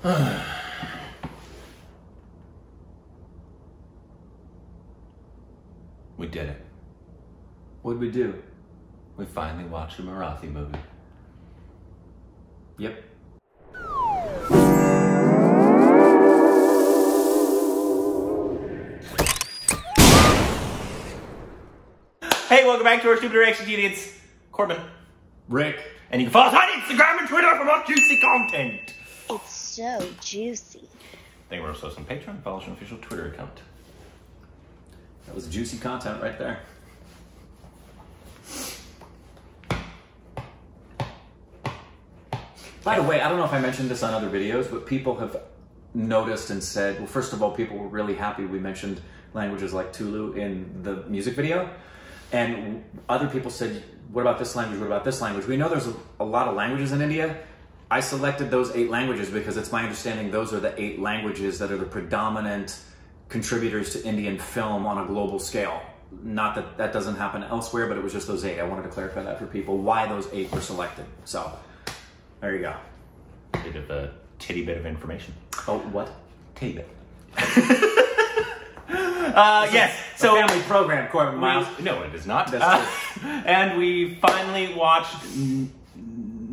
we did it. What'd we do? We finally watched a Marathi movie. Yep. Hey, welcome back to our Stupid Reaction Team. It's Korbin. Rick. And you can follow us on Instagram and Twitter for more juicy content. It's so juicy. Thank you for us on Patreon. Follow us on official Twitter account. That was juicy content right there. By the way, I don't know if I mentioned this on other videos, but people have noticed and said, well, first of all, people were really happy we mentioned languages like Tulu in the music video. And other people said, what about this language? What about this language? We know there's a, a lot of languages in India. I selected those eight languages because it's my understanding those are the eight languages that are the predominant contributors to Indian film on a global scale. Not that that doesn't happen elsewhere, but it was just those eight. I wanted to clarify that for people why those eight were selected. So, there you go. Bit of a titty bit of information. Oh, what? Titty bit. uh, yes. So, So family program, Korbin Miles. no, it is not. That's Uh, and we finally watched N-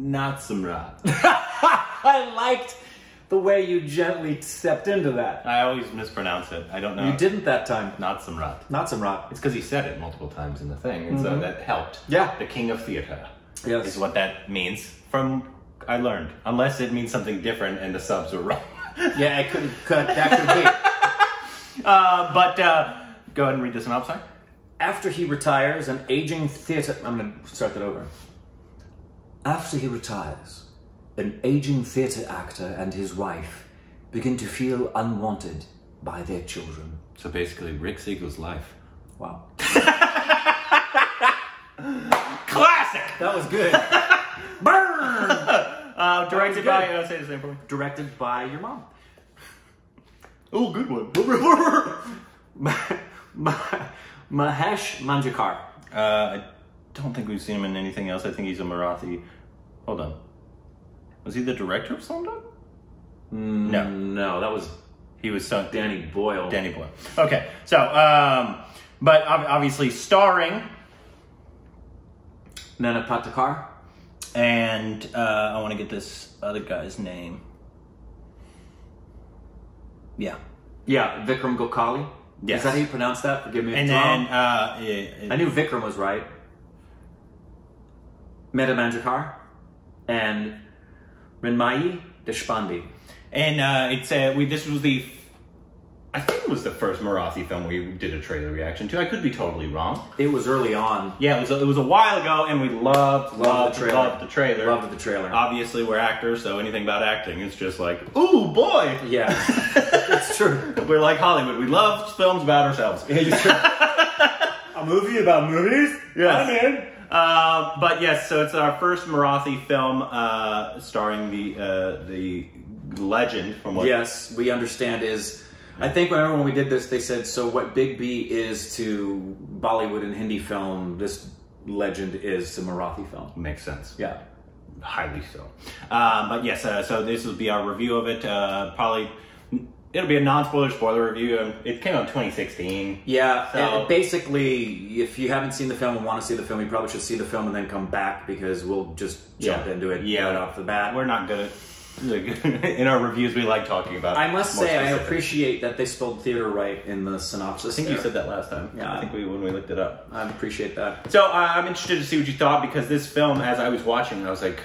Not Samrat. I liked the way you gently stepped into that. I always mispronounce it. I don't know. You didn't that time. Not Samrat. Not some rock. It's because he said it multiple times in the thing, and so that helped. Yeah. The king of theater Yes. is what that means. From I learned, unless it means something different and the subs were wrong. Yeah, it could, could that could be. uh, but uh, go ahead and read the synopsis. After he retires, an aging theatre. I'm going to start that over. After he retires, an aging theatre actor and his wife begin to feel unwanted by their children. So basically, Rick Siegel's life. Wow. Classic. That was good. Burn! Uh, directed good. by. Uh, say the same for me. Directed by your mom. Oh, good one. Mahesh Manjrekar. Uh, I don't think we've seen him in anything else. I think he's a Marathi. Hold on. Was he the director of Slumdog? No, No, that was he was son- Danny Boyle. Danny Boyle. Okay, so um, but ob- obviously starring, Nana Patekar. and uh, I want to get this other guy's name. Yeah, Yeah, Vikram Gokhale. Yes. Is that how you pronounce that? Forgive me and then uh, yeah, I knew Vikram was right. Medha Manjrekar and Mrinmayee Deshpande. and uh, it's uh, we. This was the. I think it was the first Marathi film we did a trailer reaction to. I could be totally wrong. It was early on. Yeah, it was a, it was a while ago, and we loved loved the trailer. loved the trailer. Loved the trailer. Obviously, we're actors, so anything about acting is just like, ooh boy. yeah, it's true. We're like Hollywood. We love films about ourselves. A movie about movies? Yes. I'm in. Uh, but yes, so it's our first Marathi film uh, starring the uh, the legend from what Yes, we understand is. I think remember when we did this, they said so. What Big B is to Bollywood and Hindi film, this legend is to Marathi film. makes sense. Yeah. highly so. Um, but yes, uh, so this will be our review of it. Uh, probably it'll be a non-spoiler spoiler review. It came out in 2016. Yeah, So- basically, if you haven't seen the film and want to see the film, you probably should see the film and then come back because we'll just jump Yeah. into it Yeah. right off the bat. We're not good at in our reviews. We like talking about. I must say, I appreciate that they spelled theater right in the synopsis. I think you said that last time. Yeah. I think we when we looked it up. I appreciate that. So uh, I'm interested to see what you thought because this film, as I was watching, I was like,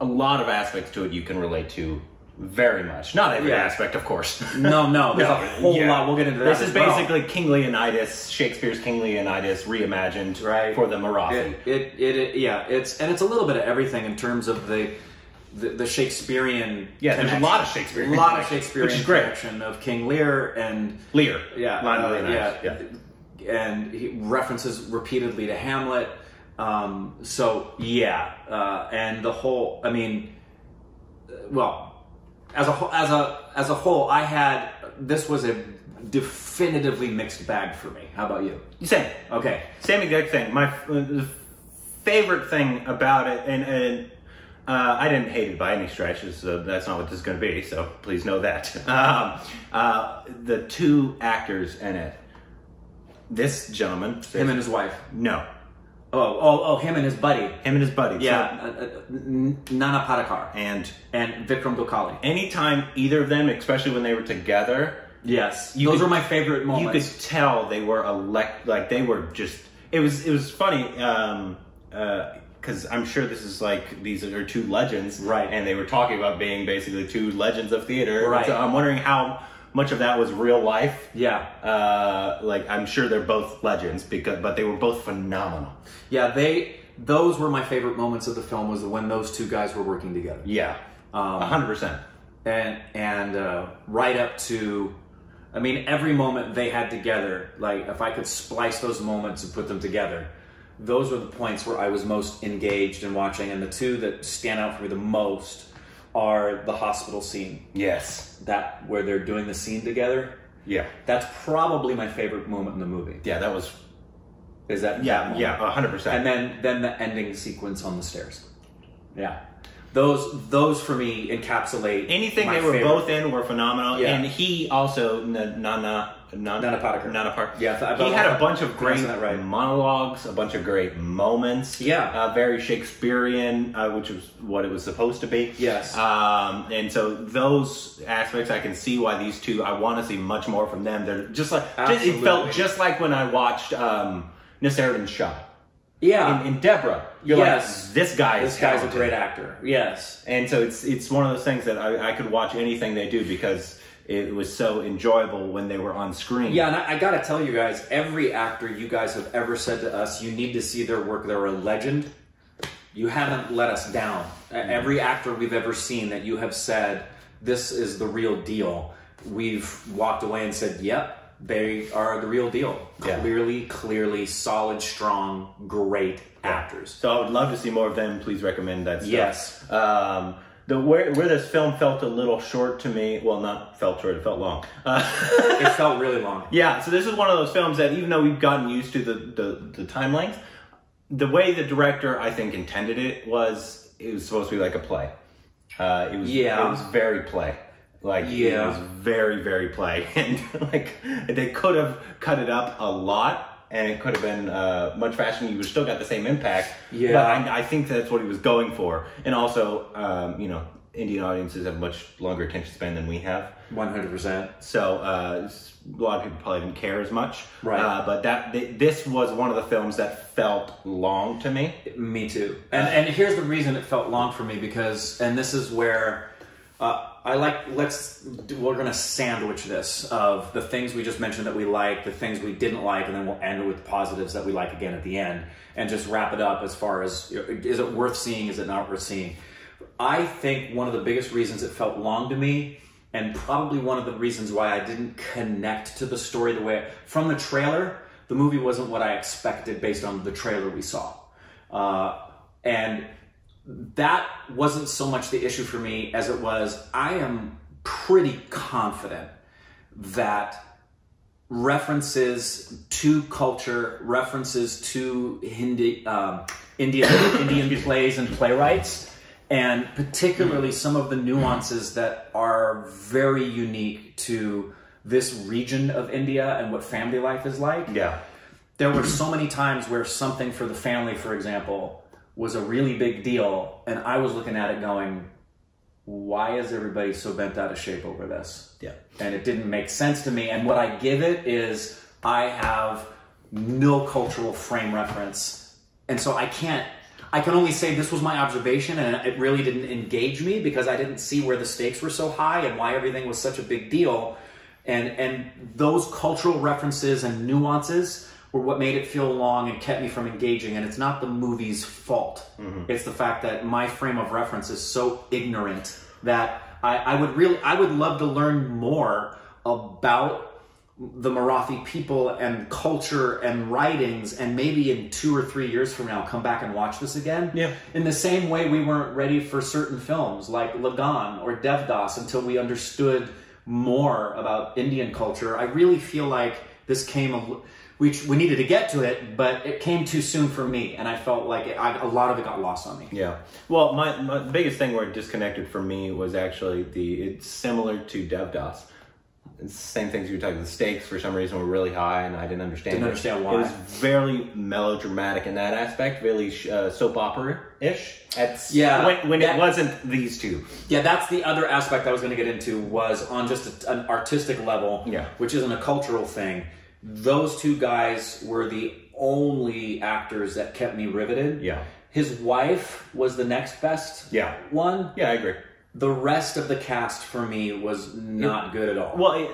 a lot of aspects to it you can relate to very much. Not every Yeah. aspect, of course. No, no, there's No, a whole yeah. lot. We'll get into that. This is well. basically King Leonidas, Shakespeare's King Leonidas reimagined Right. for the Marathi. It, it, it, it, yeah, it's and it's a little bit of everything in terms of the the, the Shakespearean. Yeah, there's a lot of Shakespearean A lot of connection, Shakespearean which is great. connection of King Lear and Lear. yeah, uh, Leonidas. yeah, and he references repeatedly to Hamlet. Um, so yeah, uh, and the whole. I mean, uh, well, as a whole, as a as a whole, I had this was a definitively mixed bag for me. How about you? Same. Okay, Same exact thing. My uh, favorite thing about it, and, and Uh, I didn't hate it by any stretch. Uh, that's not what this is going to be. So please know that. Um, uh, the two actors in it. This gentleman. Him and his wife. no, Oh, oh, oh, him and his buddy. him and his buddy. Yeah, So- uh, uh, Nana Patekar and and Vikram Gokhale. anytime either of them, especially when they were together, Yes, You those could- were my favorite moments. you could tell they were elect like they were just it was it was funny um uh, because i'm sure this is like these are two legends Right. and they were talking about being basically two legends of theater Right. so i'm wondering how much of that was real life yeah, uh like i'm sure they're both legends because but they were both phenomenal yeah. They those were my favorite moments of the film was when those two guys were working together. yeah Um, a 100% and and uh, right up to i mean every moment they had together like if i could splice those moments and put them together those were the points where i was most engaged in watching and the two that stand out for me the most are the hospital scene. Yes. That where they're doing the scene together? Yeah. That's probably my favorite moment in the movie. Yeah that was is that that yeah moment. yeah 100% and then then the ending sequence on the stairs. Yeah. Those those for me encapsulate anything they were favorite. both in were phenomenal Yeah. and he also nana Nana Nana Patekar. Nana Park. Yeah, I he had a bunch of great right. monologues, a bunch of great moments. Yeah. uh, very Shakespearean, uh, which was what it was supposed to be. Yes. um, and so those aspects, I can see why these two. I want to see much more from them. They're just like just, it felt just like when I watched um, Naseeruddin Shah yeah in, in Deborah. You're Yes. like, this guy is This guy's a great actor. Yes. And so it's it's one of those things that I, I could watch anything they do because it was so enjoyable when they were on screen. Yeah, and I, I got to tell you guys, every actor you guys have ever said to us, you need to see their work. They're a legend. You haven't let us down. Uh, Every actor we've ever seen that you have said this is the real deal, we've walked away and said, "Yep, they are the real deal." Yeah. Clearly, clearly, solid, strong, great actors. So I would love to see more of them. Please recommend that. Stuff. Yes. Um, the where where this film felt a little short to me. Well, not felt short. It felt long. Uh, It felt really long. yeah. So this is one of those films that even though we've gotten used to the the, the time length, the way the director I think intended it was it was supposed to be like a play. Uh, it was Yeah. It was very play. Like yeah. it was very very play, and like they could have cut it up a lot. And it could have been uh, much faster, and you would still got the same impact. Yeah. But I, I think that's what he was going for. And also, um, you know, Indian audiences have much longer attention span than we have. One hundred percent. So uh, a lot of people probably didn't care as much. Right. Uh, but that th- this was one of the films that felt long to me. Me too. And and here's the reason it felt long for me because and this is where uh, I like let's we're gonna sandwich this of the things we just mentioned that we like, the things we didn't like, and then we'll end with positives that we like again at the end, and just wrap it up as far as is it worth seeing, is it not worth seeing? I think one of the biggest reasons it felt long to me, and probably one of the reasons why I didn't connect to the story the way from the trailer, the movie wasn't what I expected based on the trailer we saw, uh, and that wasn't so much the issue for me as it was I am pretty confident that references to culture, references to Hindi, um, Indian Indian plays and playwrights, and particularly some of the nuances that are very unique to this region of India and what family life is like. Yeah. there were so many times where something for the family, for example, was a really big deal, and I was looking at it going, why is everybody so bent out of shape over this? Yeah. And it didn't make sense to me. And what I give it is I have no cultural frame reference. And so I can't, I can only say this was my observation and it really didn't engage me because I didn't see where the stakes were so high and why everything was such a big deal. And, and those cultural references and nuances were what made it feel long and kept me from engaging. And it's not the movie's fault. Mm-hmm. It's the fact that my frame of reference is so ignorant that I, I would really, I would love to learn more about the Marathi people and culture and writings, and maybe in two or three years from now, come back and watch this again. Yeah. In the same way, we weren't ready for certain films like Lagaan or Devdas until we understood more about Indian culture. I really feel like this came a, we we needed to get to it, but it came too soon for me, and I felt like it, I, a lot of it got lost on me. Yeah. Well, my, my biggest thing where it disconnected for me was actually the it's similar to Devdas. It's the same things you were talking. The stakes for some reason were really high, and I didn't understand. Didn't it. understand why. It was very melodramatic in that aspect, really uh, soap opera ish. Yeah, When, when that- it wasn't these two. Yeah, that's the other aspect I was going to get into was on just a, an artistic level, Yeah. which isn't a cultural thing. Those two guys were the only actors that kept me riveted. Yeah. His wife was the next best Yeah. one. Yeah, I agree. The rest of the cast for me was not good at all. Well,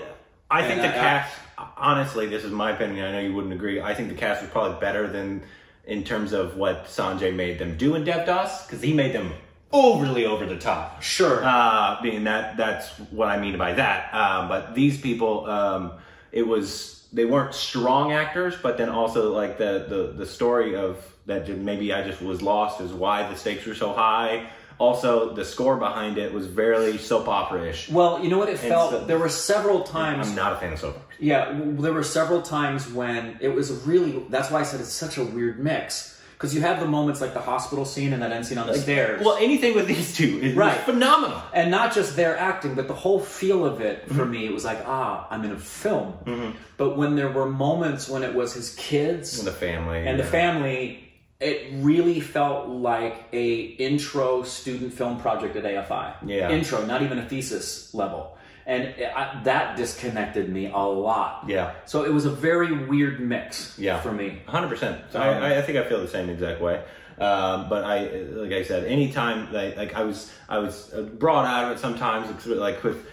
I think And the I- cast. Honestly, this is my opinion. I know you wouldn't agree. I think the cast was probably better than in terms of what Sanjay made them do in Devdas because he made them overly over the top. Sure. Uh, being that that's what I mean by that. Um, but these people, um, it was they weren't strong actors, but then also like the the the story of that maybe I just was lost is why the stakes were so high. Also, the score behind it was very soap opera ish. well, you know what it felt? so- there were several times. I'm not a fan of soap operas. Yeah, there were several times when it was really. That's why I said it's such a weird mix. Because you have the moments like the hospital scene and that end scene on the stairs. Well, anything with these two is Right. phenomenal. and not just their acting, but the whole feel of it for me it was like, ah, I'm in a film. But when there were moments when it was his kids And the family and the family, it really felt like a intro student film project at AFI. Yeah. Intro, not even a thesis level. And I, that disconnected me a lot. Yeah. So it was a very weird mix Yeah. for me. Hundred percent. Um, I, I think I feel the same exact way. Um, but I, like I said, anytime like, like I was, I was brought out of it sometimes, like with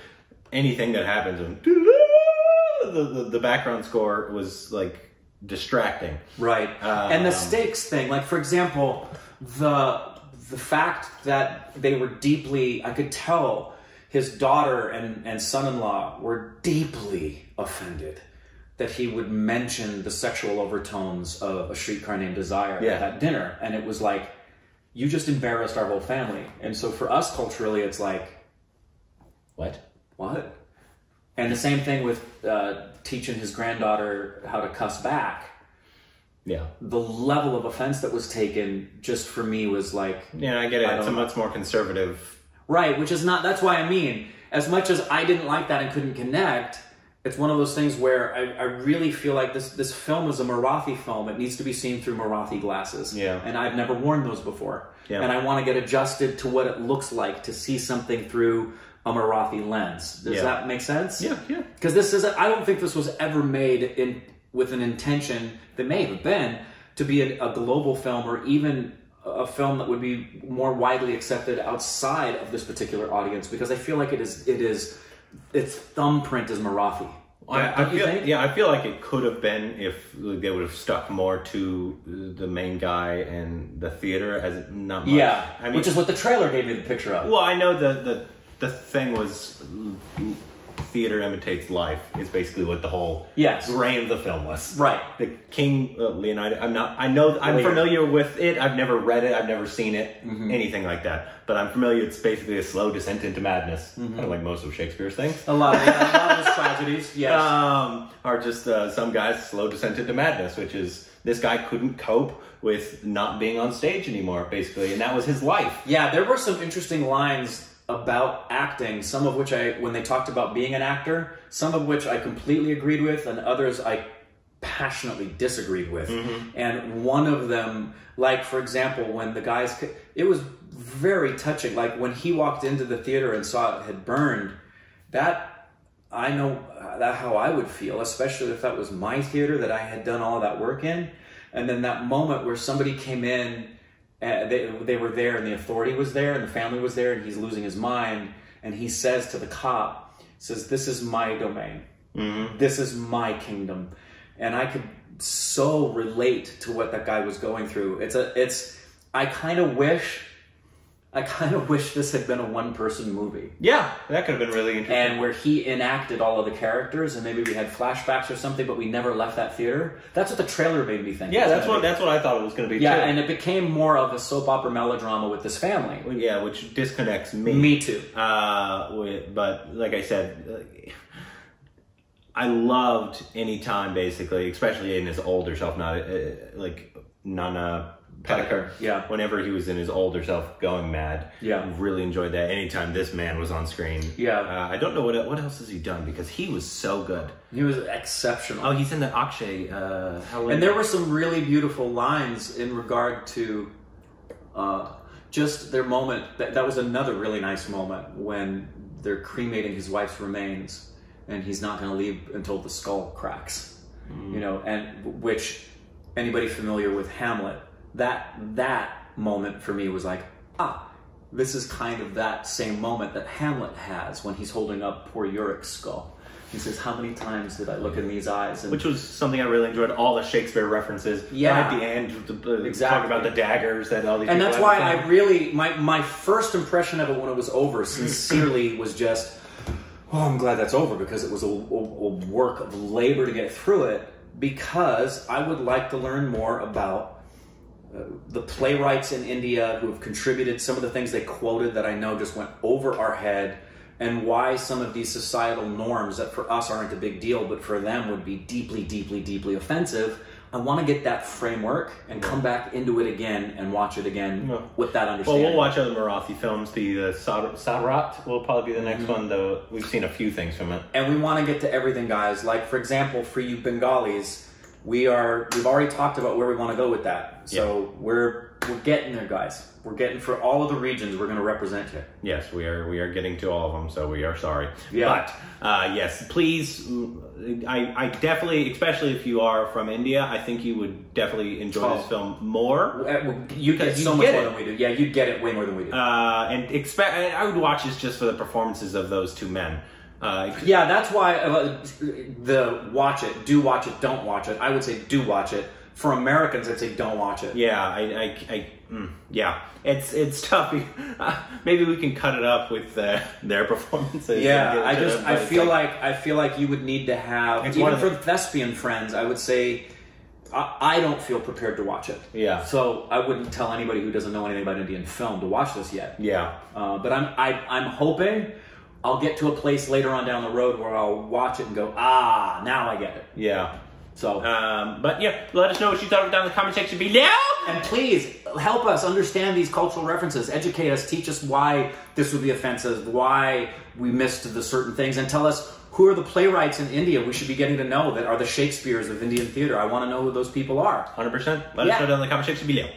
anything that happens, and the, the the background score was like distracting. Right. and the Um, stakes thing, like for example, the the fact that they were deeply I could tell his daughter and, and son in law were deeply offended that he would mention the sexual overtones of a streetcar named Desire Yeah. at that dinner. And it was like, you just embarrassed our whole family. And so for us culturally it's like, What? what? And the same thing with uh, teaching his granddaughter how to cuss back Yeah. the level of offense that was taken just for me was like Yeah, I get it. I It's a much more conservative. Right which is not that's why i mean as much as i didn't like that and couldn't connect it's one of those things where i, I really feel like this this film is a marathi film it needs to be seen through marathi glasses Yeah. and i've never worn those before Yeah. and i want to get adjusted to what it looks like to see something through a marathi lens does Yeah. that make sense Yeah, yeah. because this is i don't think this was ever made in with an intention that may have been to be a, a global film or even a film that would be more widely accepted outside of this particular audience because i feel like it is it is its thumbprint is marathi I, I feel, think? yeah, I feel like it could have been if they would have stuck more to the main guy and the theater as not much. yeah I mean, which is what the trailer gave me the picture of Well, I know the the the thing was theater imitates life is basically what the whole Yes. grain of the film was. Right. The King uh, Leonidas. I'm not. I know. I'm Lear. familiar with it. I've never read it. I've never seen it. Mm-hmm. Anything like that. But I'm familiar. It's basically a slow descent into madness, Mm-hmm. kind of like most of Shakespeare's things. a lot of, a lot of his tragedies yes Um, are just uh, some guys slow descent into madness, which is this guy couldn't cope with not being on stage anymore, basically, and that was his life. Yeah, there were some interesting lines about acting, some of which I, when they talked about being an actor, some of which I completely agreed with, and others I passionately disagreed with. And one of them, like, for example, when the guys, it was very touching. Like, when he walked into the theater and saw it had burned, that, I know uh, that how I would feel, especially if that was my theater that I had done all that work in. And then that moment where somebody came in uh, they, they were there and the authority was there and the family was there and he's losing his mind. And he says to the cop says this is my domain. This is my kingdom. And i could so relate to what that guy was going through. It's a it's i kind of wish i kind of wish this had been a one person movie Yeah, that could have been really interesting. and where he enacted all of the characters and maybe we had flashbacks or something but we never left that theater that's what the trailer made me think yeah, that's what be. that's what I thought it was going to be. yeah too. and it became more of a soap opera melodrama with this family yeah, which disconnects me. Me too. Uh, with, but like I said, I loved any time basically, especially in his older self, not uh, like Nana Patekar, yeah. Whenever he was in his older self going mad, Yeah. really enjoyed that. Anytime this man was on screen, Yeah. Uh, I don't know what what else has he done because he was so good. He was exceptional. Oh, he's in the Akshay. Uh. And there were some really beautiful lines in regard to uh, just their moment. That, that was another really nice moment when they're cremating his wife's remains, and he's not going to leave until the skull cracks. You know, and which anybody familiar with Hamlet, that that moment for me was like, ah, this is kind of that same moment that Hamlet has when he's holding up poor Yorick's skull. He says, "How many times did I look in these eyes?" And which was something I really enjoyed. All the Shakespeare references. Yeah. Right at the end, the, the, Exactly. talking about the daggers that all these. and that's why I really my my first impression of it when it was over, sincerely, was just, oh, I'm glad that's over because it was a, a, a work of labor to get through it. Because I would like to learn more about the playwrights in India who have contributed some of the things they quoted that I know just went over our head. And why some of these societal norms that for us aren't a big deal, but for them would be deeply, deeply, deeply offensive. I want to get that framework and come back into it again and watch it again Yeah. with that understanding. Well, we'll watch other Marathi films. The uh, Sairat will probably be the next one. Though we've seen a few things from it. and we want to get to everything, guys. Like for example, for you Bengalis, we are we've already talked about where we want to go with that. So we're we're getting there, guys. We're getting for all of the regions. We're going to represent you. Yes, we are. We are getting to all of them, so we are sorry. Yeah. But uh, yes, please. I, I definitely, especially if you are from India, I think you would definitely enjoy Oh. this film more. Uh, You get Because you so much get more it. than we do. Yeah, you'd get it way more than we do. Uh, and expect. I I would watch this just for the performances of those two men. Uh, Yeah, that's why uh, the watch it, do watch it, don't watch it. I would say do watch it. For Americans, I'd say don't watch it. yeah, I, I, I mm, yeah, it's it's tough. Uh, maybe we can cut it up with uh, their performances. Yeah, I just I feel like I feel like you would need to have It's one even of for thespian friends. I would say I, I don't feel prepared to watch it. Yeah. So I wouldn't tell anybody who doesn't know anything about Indian film to watch this yet. yeah, Uh, but I'm I, I'm hoping I'll get to a place later on down the road where I'll watch it and go, ah, now I get it. yeah. So Um, but yeah, let us know what you thought of it down in the comment section below. And please help us understand these cultural references. Educate us. Teach us why this would be offensive, why we missed the certain things, and tell us who are the playwrights in India we should be getting to know that are the Shakespeare's of Indian theater. I want to know who those people are. 100%. Let Yeah. us know down in the comment section below.